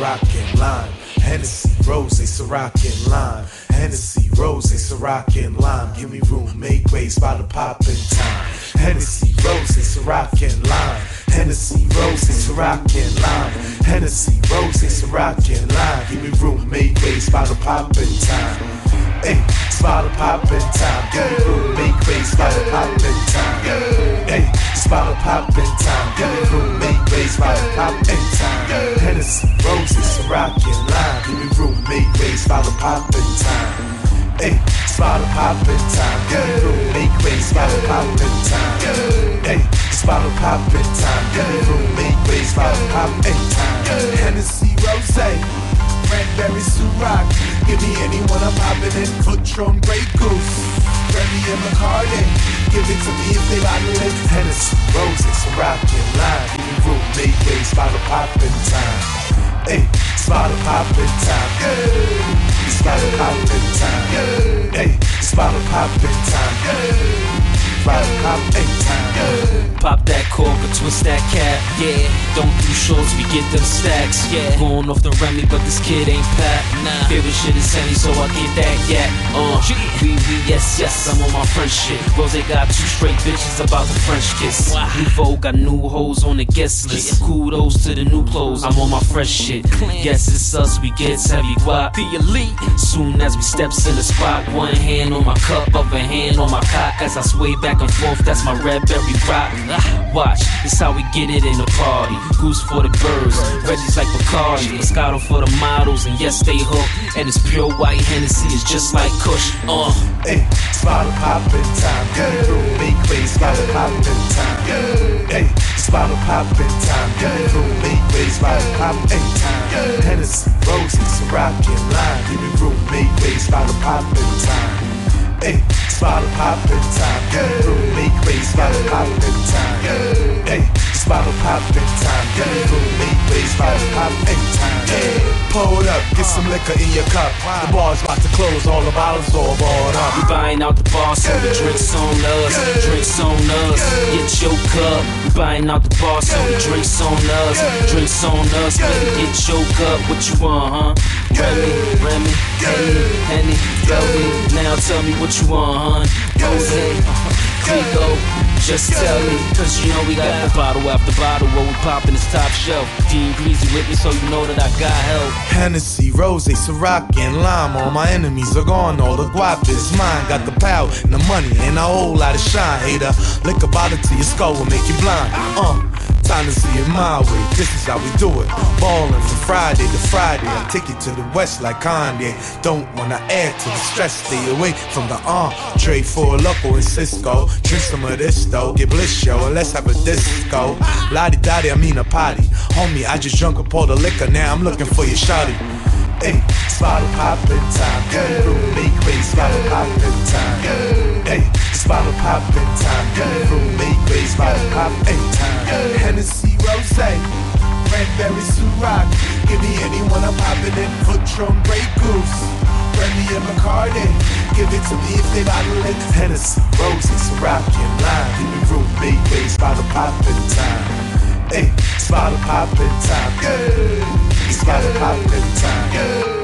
Ciroc and lime. Hennessy, Rose, Ciroc and lime. Hennessy, Rose, Ciroc and lime. Give me room, make way, spot a pop in time. Hennessy, Rose, Ciroc and lime. Hennessy, Rose, Ciroc and lime. Hennessy, Rose, Ciroc and lime. Give me room, make way, spot a pop in time. Hey, spot a pop in time. Give me room, make way, spot a pop in time. Hey, spot a pop in time. Give me room, make way, spot a pop in time. Hennessy, Rose, Ciroc and lime. Give me room, make way, spot a pop time. Hey, spot a pop in time. Give me room, make way, spot a pop in time. Hey, spot a pop in time. Give me room, make way, spot a pop in time. Hennessy, Rose. Cranberry Ciroc. Give me anyone I'm popping in. Patron Grey Goose. Remy and McCarty. Give it to me if they bottle it. Hennessy, Roses, Ciroc, and lime. Give me room, make way, spot a poppin' time. Hey, spot a poppin' time. Yeah. Spot a poppin' time. Yeah. Hey, spot a poppin' time. Yeah. Pop that cork or twist that cap, yeah. Don't do shorts, we get them stacks, yeah. Going off the Remy, but this kid ain't Pat. Nah. Favorite shit is Henny, so I get that, yeah. Uh, we, we, yes, yes, I'm on my French shit. Rose got two straight bitches about the French kiss. Nouveau got new hoes on the guest list. Kudos to the new clothes, I'm on my fresh shit. Yes, it's us, we get heavy guap. The elite. Soon as we steps in the spot, one hand on my cup, other hand on my cock. As I sway back and forth, that's my red berry rock. Watch, this how we get it in the party. Goose for the birds, Reggie's like Bacardi, Moscato for the models, and yes, they hook. And it's pure white Hennessy, it's just like Kush. Uh. Hey, spot a poppin' time. Me room, make way, spot a poppin' time. Hey, eh, spot a poppin' time. Me room, make way, spot a poppin' time. Hennessy, Roses, Ciroc, and lime. Give me room, make way, spot a poppin' time. Hey, spot a poppin' time. Spot a poppin' time. Pull it up, get some liquor in your cup. The bar's about to close, all the bottles all bought up. We buying out the bar, so the drinks on us. Drinks on us. Get your cup. We buying out the bar, so the drinks on us. Drinks on us. Better get your cup. What you want, huh? Remy, Remy, Henny, Henny, Velvet. Now tell me what you want, huh? Rose, Just tell me, cause you know we got the bottle after bottle where we poppin' this top shelf. Dean Greasy with me, so you know that I got help. Hennessy, Rose, Ciroc, and lime. All my enemies are gone, all the guap is mine. Got the power and the money and a whole lot of shine. Hater, lick a bottle to your skull will make you blind. Uh. Time to see it my way. This is how we do it. Ballin' Friday to Friday. I take you to the west like Kanye. Don't wanna add to the stress. Stay away from the. Trade for a loco and Cisco. Drink some of this though. Get bliss yo and let's have a disco. Lottie dottie, I mean a potty. Homie, I just drunk up all the liquor. Now I'm looking for your shawty. Hey, a poppin' time. Me room, make way, spot a poppin' time. Hey, a poppin' time. Me room, make way, spot a poppin' time. Hennessy Rose, Cranberry Ciroc. Give me anyone I'm poppin' in. Patron Grey Goose. Remy and McCarty. Give it to me if they bottle it. Hennessy, Rose, Ciroc, and lime. Give me room, make way, spot a poppin' time. Hey, spot a poppin' time. Spot a poppin' time.